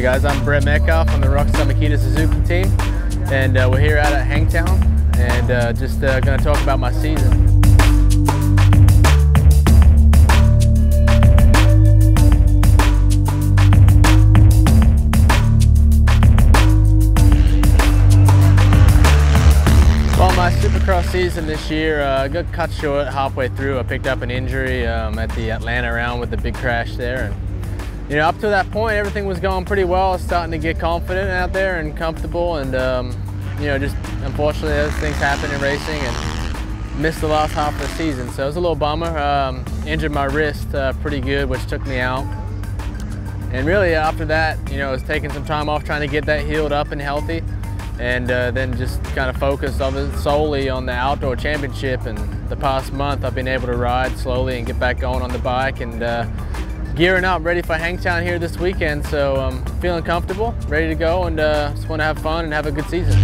Hey guys, I'm Brett Metcalfe on the Rockstar Makita Suzuki team, and uh, we're here out at Hangtown, and uh, just uh, going to talk about my season. Well, my Supercross season this year uh, got cut short halfway through. I picked up an injury um, at the Atlanta round with the big crash there. And, you know, up to that point, everything was going pretty well. I was starting to get confident out there and comfortable. And, um, you know, just unfortunately, those things happen in racing and missed the last half of the season. So it was a little bummer. Um, injured my wrist uh, pretty good, which took me out. And really after that, you know, I was taking some time off trying to get that healed up and healthy and uh, then just kind of focused on solely on the outdoor championship. And the past month, I've been able to ride slowly and get back going on the bike and uh, gearing up, ready for Hangtown here this weekend. So I'm um, feeling comfortable, ready to go, and uh, just want to have fun and have a good season.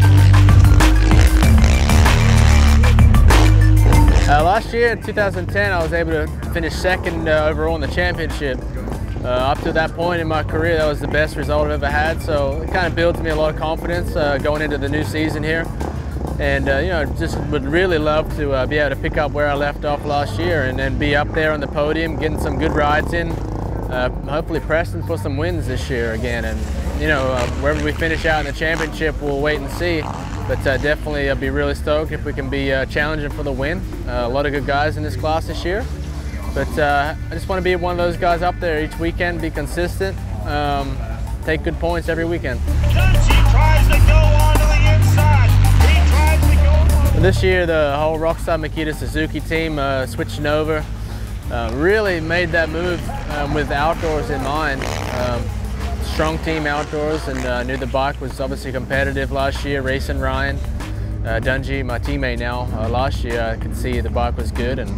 Uh, last year, in 2010, I was able to finish second uh, overall in the championship. Uh, up to that point in my career, that was the best result I've ever had. So it kind of builds me a lot of confidence uh, going into the new season here. And uh, you know, just would really love to be able to pick up where I left off last year and then be up there on the podium, getting some good rides in. Uh, hopefully Preston for some wins this year again. And you know, uh, wherever we finish out in the championship, we'll wait and see. But definitely, I'll be really stoked if we can be challenging for the win. a lot of good guys in this class this year. But uh, I just want to be one of those guys up there each weekend, be consistent, um, take good points every weekend. This year, the whole Rockstar Makita Suzuki team uh, switching over uh, really made that move um, with outdoors in mind. Um, strong team outdoors and uh, knew the bike was obviously competitive last year, racing Ryan. Uh, Dungey, my teammate now, uh, last year I could see the bike was good and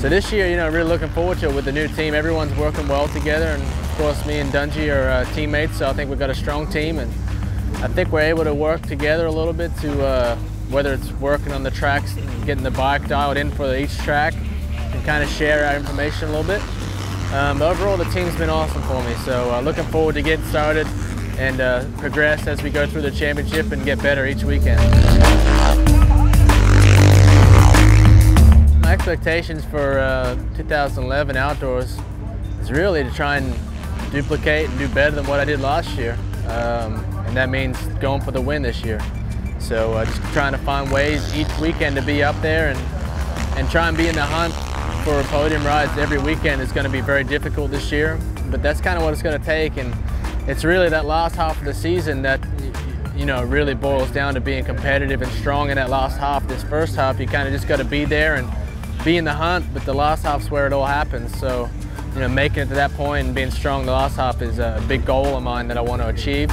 so this year, you know, really looking forward to it with the new team. Everyone's working well together, and of course, me and Dungey are uh, teammates, so I think we've got a strong team, and I think we're able to work together a little bit to, uh, whether it's working on the tracks, getting the bike dialed in for each track, and kind of share our information a little bit. Um, but overall, the team's been awesome for me, so uh, looking forward to getting started and uh, progress as we go through the championship and get better each weekend. My expectations for uh, 2011 outdoors is really to try and duplicate and do better than what I did last year. Um, and that means going for the win this year. So uh, just trying to find ways each weekend to be up there and, and try and be in the hunt for podium rides every weekend is going to be very difficult this year. But that's kind of what it's going to take. And it's really that last half of the season that you know, really boils down to being competitive and strong in that last half. This first half, you kind of just got to be there and be in the hunt, but the last half's where it all happens. So, you know, making it to that point and being strong the last half is a big goal of mine that I want to achieve.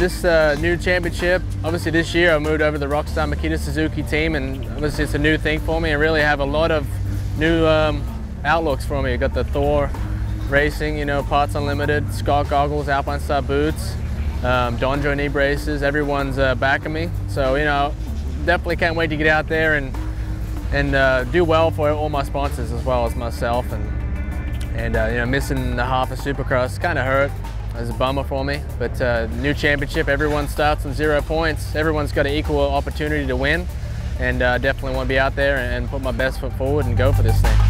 This uh, new championship, obviously this year I moved over to the Rockstar Makita Suzuki team and obviously it's a new thing for me. I really have a lot of new um, outlooks for me. I got the Thor Racing, you know, Parts Unlimited, Scott goggles, Alpinestars boots, um, DonJoy knee braces, everyone's uh, backing me. So, you know, definitely can't wait to get out there and and uh, do well for all my sponsors as well as myself. And and uh, you know, missing the half of Supercross kind of hurt. It was a bummer for me. But uh, new championship, everyone starts on zero points. Everyone's got an equal opportunity to win. And uh, definitely want to be out there and put my best foot forward and go for this thing.